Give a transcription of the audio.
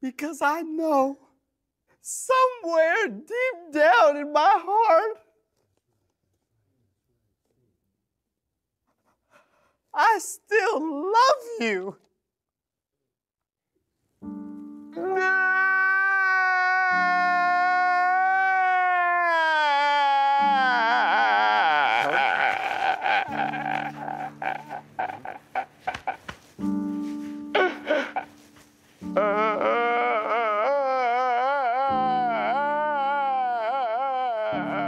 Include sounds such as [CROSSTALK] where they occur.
Because I know somewhere deep down in my heart, I still love you. [LAUGHS] uh,